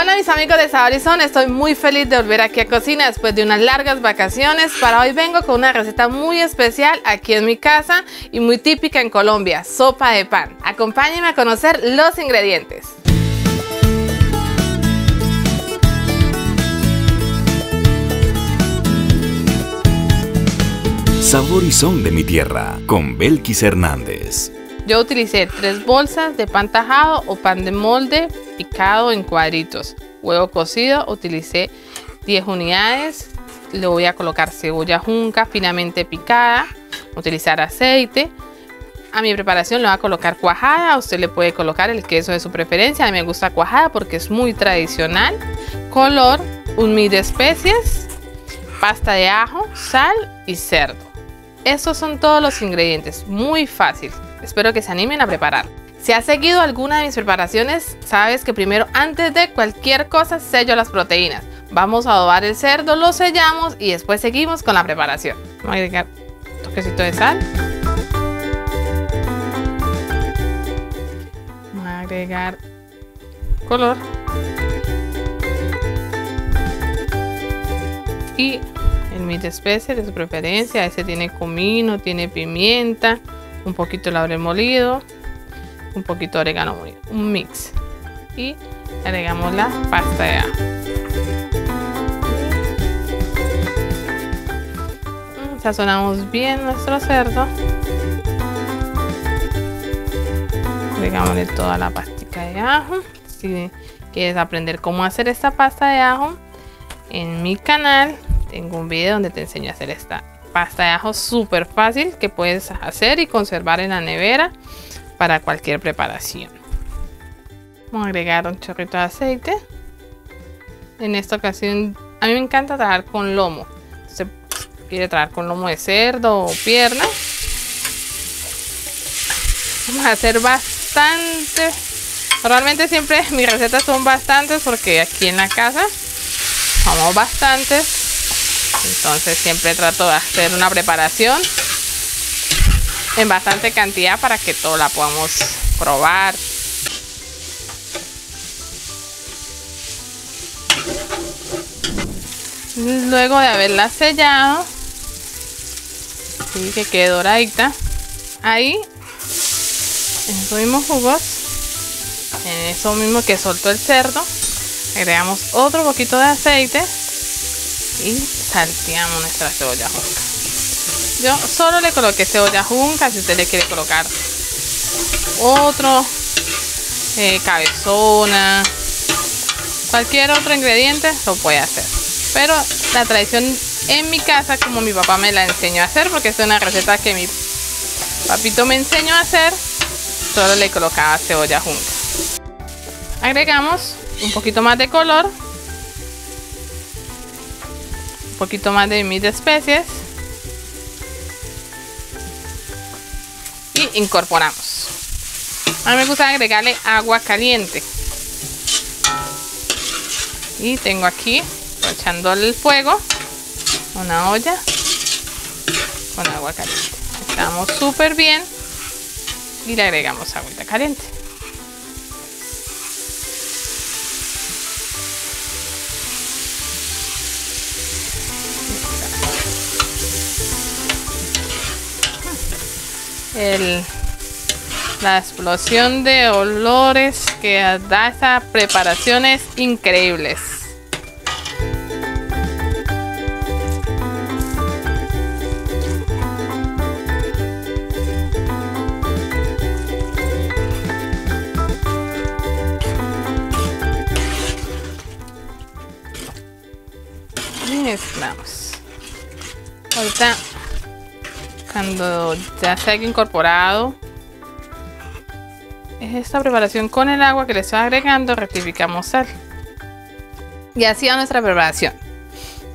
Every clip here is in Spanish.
Hola mis amigos de Saborizón, estoy muy feliz de volver aquí a cocina después de unas largas vacaciones. Para hoy vengo con una receta muy especial aquí en mi casa y muy típica en Colombia, sopa de pan. Acompáñenme a conocer los ingredientes. Saborizón de mi tierra con Belkis Hernández. Yo utilicé tres bolsas de pan tajado o pan de molde picado en cuadritos. Huevo cocido, utilicé 10 unidades. Le voy a colocar cebolla junca finamente picada. Utilizar aceite. A mi preparación le voy a colocar cuajada. Usted le puede colocar el queso de su preferencia. A mí me gusta cuajada porque es muy tradicional. Color, un mil de especias, pasta de ajo, sal y cerdo. Estos son todos los ingredientes. Muy fácil. Espero que se animen a preparar. Si has seguido alguna de mis preparaciones, sabes que primero, antes de cualquier cosa, sello las proteínas. Vamos a adobar el cerdo, lo sellamos y después seguimos con la preparación. Vamos a agregar un toquecito de sal. Vamos a agregar color. Y el mix de especies de su preferencia. Ese tiene comino, tiene pimienta un poquito de laurel molido, un poquito de orégano molido, un mix. Y agregamos la pasta de ajo. Mm, sazonamos bien nuestro cerdo. Agregámosle toda la pastica de ajo. Si quieres aprender cómo hacer esta pasta de ajo, en mi canal tengo un video donde te enseño a hacer esta pasta de ajo súper fácil que puedes hacer y conservar en la nevera para cualquier preparación. Vamos a agregar un chorrito de aceite. En esta ocasión, a mí me encanta trabajar con lomo. Se quiere trabajar con lomo de cerdo o pierna. Vamos a hacer bastante. Normalmente siempre mis recetas son bastantes porque aquí en la casa vamos bastantes entonces siempre trato de hacer una preparación en bastante cantidad para que todo la podamos probar. Luego de haberla sellado, y que quede doradita, ahí mismos jugos, en eso mismo que soltó el cerdo, agregamos otro poquito de aceite y salteamos nuestra cebolla junca. Yo solo le coloqué cebolla junca, si usted le quiere colocar otro, eh, cabezona, cualquier otro ingrediente lo puede hacer. Pero la tradición en mi casa, como mi papá me la enseñó a hacer, porque es una receta que mi papito me enseñó a hacer, solo le colocaba cebolla junca. Agregamos un poquito más de color poquito más de mis especies. Y incorporamos. A mí me gusta agregarle agua caliente. Y tengo aquí echando el fuego una olla con agua caliente. Estamos súper bien y le agregamos agua caliente la explosión de olores que da esta preparación es increíbles. Mezclamos. Ahorita cuando ya se haya incorporado esta preparación con el agua que le estoy agregando, rectificamos sal. Y así va nuestra preparación.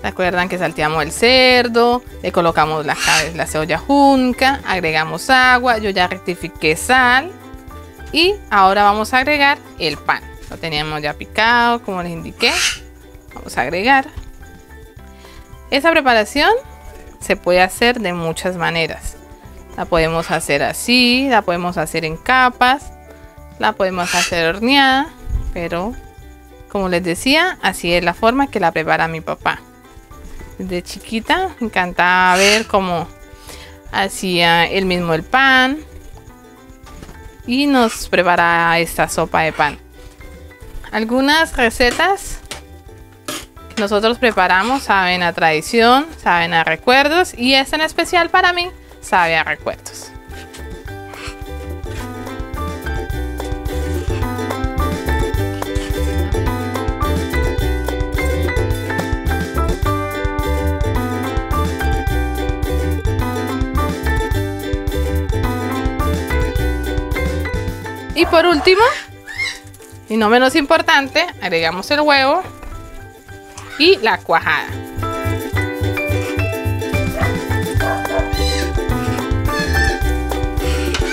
Recuerdan que salteamos el cerdo, le colocamos la, la cebolla junca, agregamos agua, yo ya rectifiqué sal. Y ahora vamos a agregar el pan. Lo teníamos ya picado, como les indiqué. Vamos a agregar. Esa preparación se puede hacer de muchas maneras. La podemos hacer así, la podemos hacer en capas, la podemos hacer horneada, pero Como les decía, así es la forma que la prepara mi papá. Desde chiquita me encantaba ver cómo hacía él mismo el pan y nos preparaba esta sopa de pan. Algunas recetas nosotros preparamos saben a tradición, saben a recuerdos y esta en especial para mí sabe a recuerdos. Y por último, y no menos importante, agregamos el huevo y la cuajada.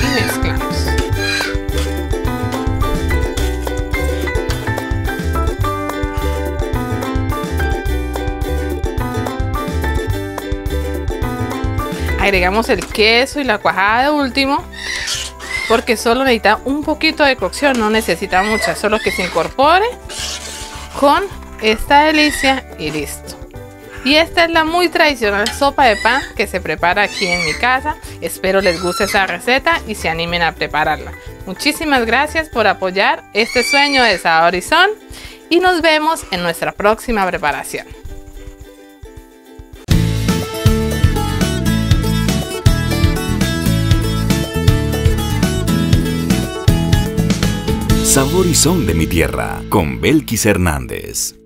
Y mezclamos. Agregamos el queso y la cuajada de último porque solo necesita un poquito de cocción, no necesita mucha, solo que se incorpore con esta delicia y listo. Y esta es la muy tradicional sopa de pan que se prepara aquí en mi casa. Espero les guste esa receta y se animen a prepararla. Muchísimas gracias por apoyar este sueño de sabor y nos vemos en nuestra próxima preparación. Sabor y son de mi tierra con Belkis Hernández.